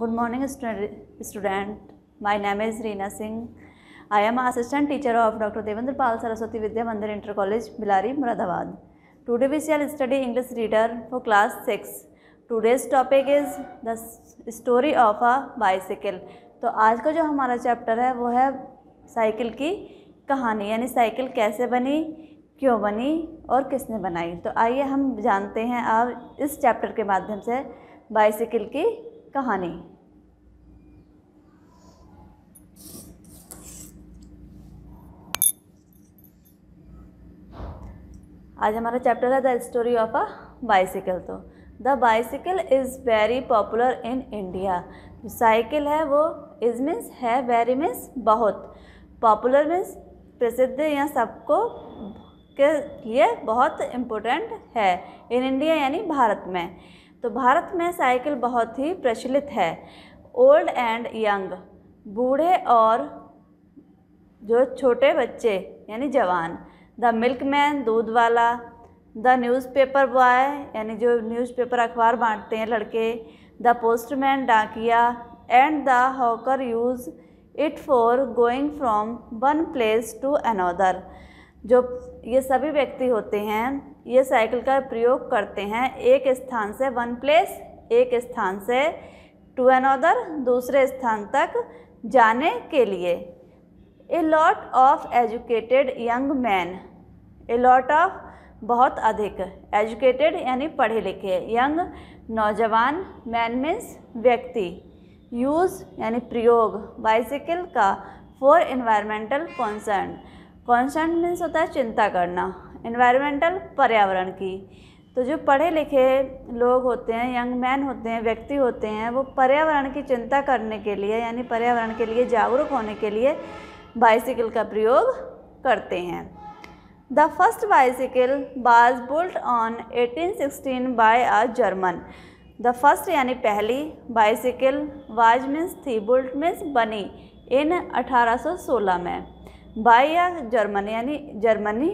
Good morning student my name is Reena Singh I am assistant teacher of doctor Devendra Pal Saraswati Vidya Mandir inter college Bilari Moradabad today we shall study English reader for class six today's topic is the story of a bicycle तो आज का जो हमारा chapter है, वो है cycle की कहानी, यानी साइकिल कैसे बनी, क्यों बनी और किसने बनाई? तो आइए हम जानते हैं अब इस चैप्टर के माध्यम से बाइसिकल की कहानी। आज हमारा चैप्टर है the story of a bicycle तो the bicycle is very popular in India जो साइकिल है वो इज़ मीन्स है वेरी मीन्स बहुत. पॉपुलर मीन्स प्रसिद्ध या सबको के लिए बहुत इम्पोर्टेंट है. इन इंडिया यानी भारत में. तो भारत में साइकिल बहुत ही प्रचलित है. ओल्ड एंड यंग बूढ़े और जो छोटे बच्चे यानी जवान. द मिल्कमैन दूध वाला द न्यूज़पेपर बॉय, यानी जो न्यूज़पेपर अखबार बांटते हैं लड़के, द पोस्टमैन डाकिया, and the hawker use it for going from one place to another. जो ये सभी व्यक्ति होते हैं, ये साइकिल का प्रयोग करते हैं, एक स्थान से वन प्लेस, एक स्थान से टू अनदर, दूसरे स्थान तक जाने के लिए। A lot of educated young man a lot of बहुत अधिक. एजुकेटेड यानी पढ़े लिखे यंग नौजवान मैन मीन्स व्यक्ति. यूज़ यानी प्रयोग. बाइसिकल का for environmental concern concern means होता है चिंता करना. इन्वायरमेंटल पर्यावरण की. तो जो पढ़े लिखे लोग होते हैं यंग मैन होते हैं, व्यक्ति होते हैं, वो पर्यावरण की चिंता करने के लिए यानी पर्यावरण के लिए जागरूक होने के लिए बाइसिकल का प्रयोग करते हैं। The first bicycle was built on 1816 by a German the first यानी पहली बाइसिकल वाज मीन्स थी बुल्ट मीन्स बनी इन 1816 में बाय या जर्मन यानी जर्मनी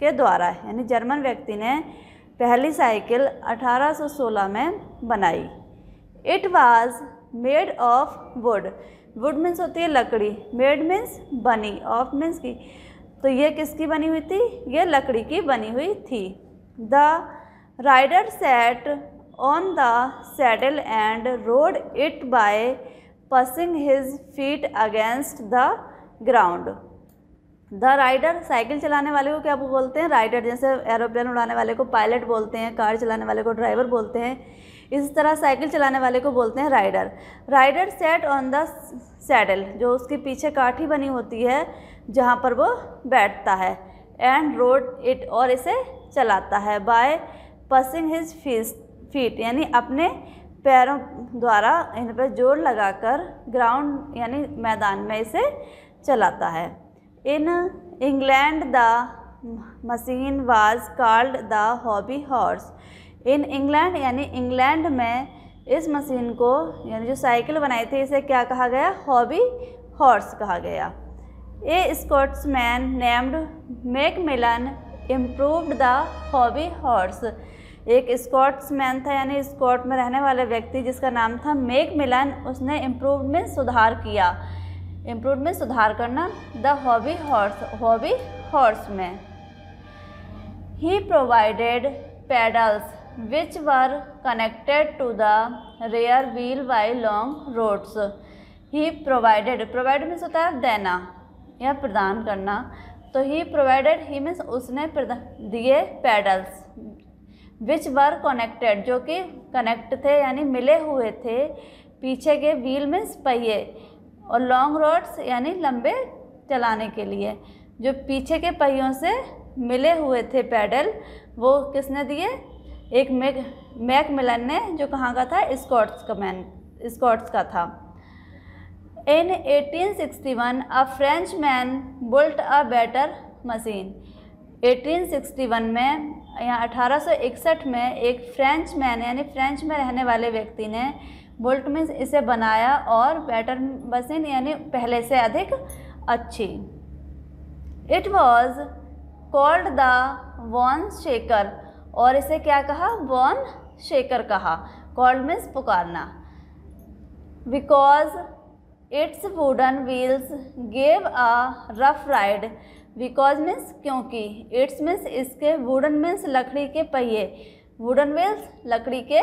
के द्वारा, यानी जर्मन व्यक्ति ने पहली साइकिल 1816 में बनाई। It was made of wood wood means होती है लकड़ी, मेड मीन्स बनी, ऑफ़ मीन्स की। तो ये किसकी बनी हुई थी? ये लकड़ी की बनी हुई थी। The rider sat on the saddle and rode it by pushing his feet against the ground the rider cycle चलाने वाले को क्या बोलते हैं? राइडर जैसे एरोप्लेन उड़ाने वाले को पायलट बोलते हैं, कार चलाने वाले को ड्राइवर बोलते हैं। इस तरह साइकिल चलाने वाले को बोलते हैं rider. Rider sat on the saddle जो उसके पीछे काठी बनी होती है, जहाँ पर वो बैठता है एंड रोड इट और इसे चलाता है by pushing his fees feet यानी अपने पैरों द्वारा इन पर ज़ोर लगाकर ग्राउंड यानी मैदान में इसे चलाता है। In England the machine was called the hobby horse in England, यानी इंग्लैंड में इस मशीन को, यानी जो साइकिल बनाई थी, इसे क्या कहा गया? हॉबी हॉर्स कहा गया। A Scotsman named Macmillan improved the hobby horse. एक स्कॉट्समैन था, यानी स्कॉट में रहने वाले व्यक्ति जिसका नाम था मेक मिलन उसने इम्प्रूव में सुधार किया। इम्प्रूव में सुधार करना the hobby horse hobby horse में। He provided pedals which were connected to the rear wheel by long rods he provided provide means होता है देना, या प्रदान करना। तो ही प्रोवाइडेड ही मीन्स उसने दिए पैडल्स विच वर कनेक्टेड जो कि कनेक्ट थे, यानी मिले हुए थे, पीछे के व्हील मीन्स पहिए, और लॉन्ग रोड्स यानी लंबे चलाने के लिए। जो पीछे के पहियों से मिले हुए थे पैडल वो किसने दिए? एक मैक मैक मिलन ने जो कहाँ का था? स्कॉट्स का मैन, स्कॉट्स का था। In 1861 a French man built a better machine 1861 में, यहाँ 1861 में एक फ्रेंच मैन यानी फ्रेंच में रहने वाले व्यक्ति ने बुल्ट में इसे बनाया और बेटर मशीन यानी पहले से अधिक अच्छी। It was called the bone shaker और इसे क्या कहा? वॉन शेकर कहा। Called means पुकारना। Because its wooden wheels gave a rough ride because means क्योंकि। इट्स मीन्स इसके वुडन मीन्स लकड़ी के पहिए। वुडन व्हील्स लकड़ी के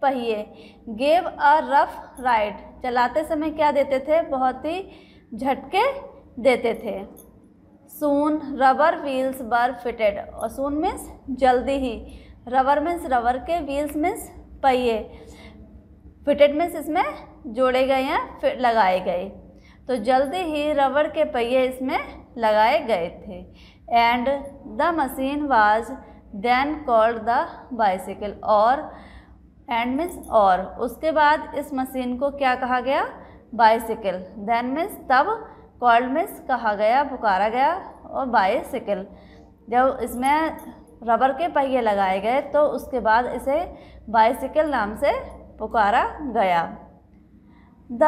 पहिए। गेव अ रफ राइड चलाते समय क्या देते थे? बहुत ही झटके देते थे। Soon rubber wheels were fitted और सून मीन्स जल्दी ही। रबर मीन्स रबर के व्हील्स मीन्स पहिए। फिटेड मीन्स इसमें जोड़े गए या फिर लगाए गए। तो जल्दी ही रबर के पहिए इसमें लगाए गए थे। And the machine was then called the bicycle और एंड मीन्स और। उसके बाद इस मशीन को क्या कहा गया? बाइसिकल देन मीन्स तब कॉल्ड मीन्स कहा गया, पुकारा गया और बाइसिकल जब इसमें रबर के पहिए लगाए गए तो उसके बाद इसे बाइसिकल नाम से पुकारा गया। The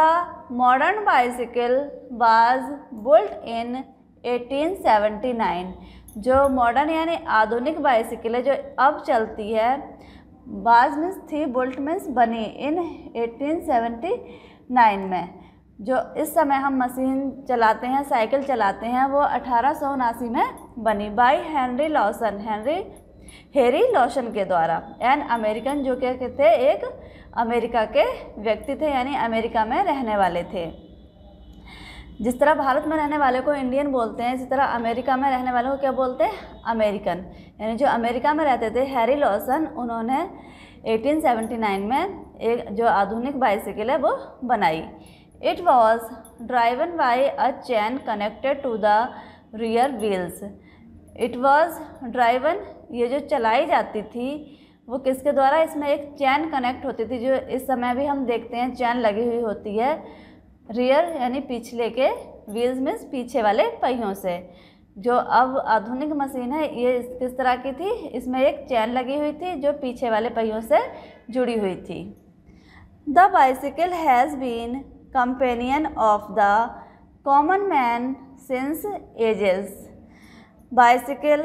modern bicycle was built in 1879 जो मॉडर्न यानी आधुनिक बाइसिकल है, जो अब चलती है बाज मीन्स थी, बुल्ट मीन्स बनी इन 1879 में। जो इस समय हम मशीन चलाते हैं, साइकिल चलाते हैं, वो अठारह सौ उनासी में बनी by Henry Lawson Henry Harry Lawson के द्वारा। एन अमेरिकन जो क्या थे, एक अमेरिका के व्यक्ति थे, यानी अमेरिका में रहने वाले थे। जिस तरह भारत में रहने वाले को इंडियन बोलते हैं, इसी तरह अमेरिका में रहने वाले को क्या बोलते हैं? अमेरिकन यानी जो अमेरिका में रहते थे हैरी लॉसन उन्होंने 1879 में एक जो आधुनिक बाइसिकल है, वो बनाई। It was driven by a chain connected to the rear wheels it was driven ये जो चलाई जाती थी, वो किसके द्वारा? इसमें एक चैन कनेक्ट होती थी, जो इस समय भी हम देखते हैं चैन लगी हुई होती है रियर यानी पिछले के व्हील्स में पीछे वाले पहियों से। जो अब आधुनिक मशीन है, ये किस तरह की थी? इसमें एक चैन लगी हुई थी, जो पीछे वाले पहियों से जुड़ी हुई थी। The bicycle has been companion of the common man since ages bicycle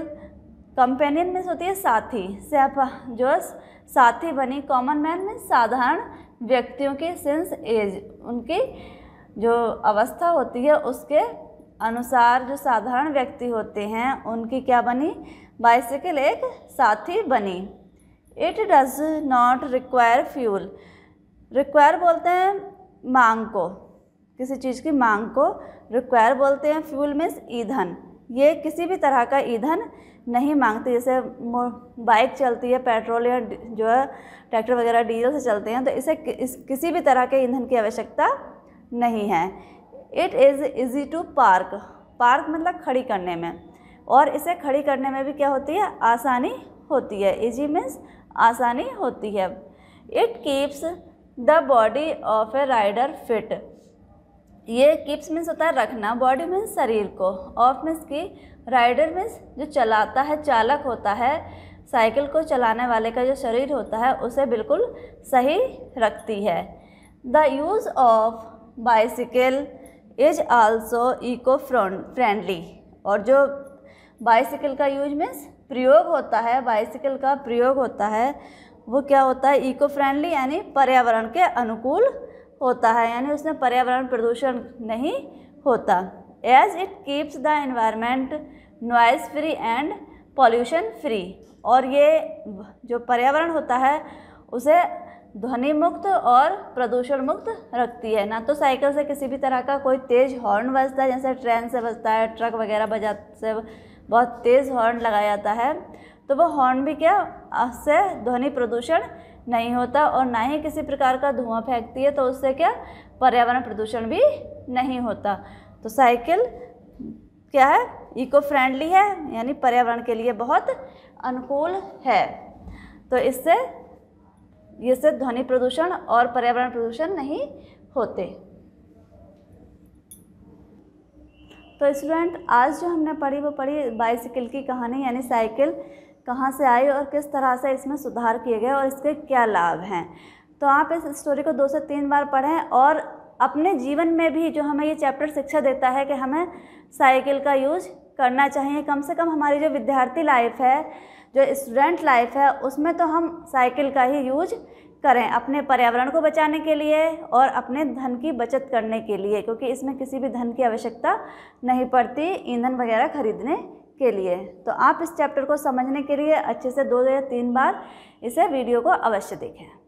companion means होती है साथी। से जो साथी बनी कॉमन मैन में साधारण व्यक्तियों की सिंस एज उनकी जो अवस्था होती है, उसके अनुसार जो साधारण व्यक्ति होते हैं, उनकी क्या बनी? बाइसिकल एक साथी बनी। It does not require fuel require बोलते हैं मांग को, किसी चीज़ की मांग को रिक्वायर बोलते हैं फ्यूल मीन्स ईंधन। ये किसी भी तरह का ईंधन नहीं मांगती, जैसे बाइक चलती है पेट्रोल या जो है ट्रैक्टर वगैरह डीजल से चलते हैं तो इसे इस, किसी भी तरह के ईंधन की आवश्यकता नहीं है। It is easy to park park मतलब खड़ी करने में। और इसे खड़ी करने में भी क्या होती है? आसानी होती है। इजी मीन्स आसानी होती है। It keeps the body of a rider fit. ये किप्स मीन्स होता है रखना। बॉडी मीन्स शरीर को। ऑफ़ मीन्स की राइडर मीन्स जो चलाता है, चालक होता है, साइकिल को चलाने वाले का जो शरीर होता है, उसे बिल्कुल सही रखती है। The use of bicycle is also eco friendly. और जो बाइसिकल का यूज़ मीन्स प्रयोग होता है, बाइसिकल का प्रयोग होता है वो क्या होता है? इको फ्रेंडली यानी पर्यावरण के अनुकूल होता है, यानी उसमें पर्यावरण प्रदूषण नहीं होता। As it keeps the environment noise free and pollution free और ये जो पर्यावरण होता है, उसे ध्वनि मुक्त और प्रदूषण मुक्त रखती है। ना तो साइकिल से किसी भी तरह का कोई तेज़ हॉर्न बजता है, जैसे ट्रेन से बजता है ट्रक वगैरह बजा, से बहुत तेज़ हॉर्न लगाया जाता है। तो वो हॉर्न भी क्या से ध्वनि प्रदूषण नहीं होता और ना ही किसी प्रकार का धुआँ फेंकती है तो उससे क्या पर्यावरण प्रदूषण भी नहीं होता। तो साइकिल क्या है? इको फ्रेंडली है, यानी पर्यावरण के लिए बहुत अनुकूल है। तो इससे इससे ध्वनि प्रदूषण और पर्यावरण प्रदूषण नहीं होते। तो स्टूडेंट, आज जो हमने पढ़ी वो पढ़ी बाइसिकल की कहानी, यानी साइकिल कहाँ से आई और किस तरह से इसमें सुधार किए गए और इसके क्या लाभ हैं। तो आप इस स्टोरी को दो से तीन बार पढ़ें और अपने जीवन में भी जो हमें ये चैप्टर शिक्षा देता है कि हमें साइकिल का यूज़ करना चाहिए। कम से कम हमारी जो विद्यार्थी लाइफ है, जो स्टूडेंट लाइफ है, उसमें तो हम साइकिल का ही यूज़ करें अपने पर्यावरण को बचाने के लिए और अपने धन की बचत करने के लिए, क्योंकि इसमें किसी भी धन की आवश्यकता नहीं पड़ती, ईंधन वगैरह खरीदने के लिए। तो आप इस चैप्टर को समझने के लिए अच्छे से दो या तीन बार इसे वीडियो को अवश्य देखें।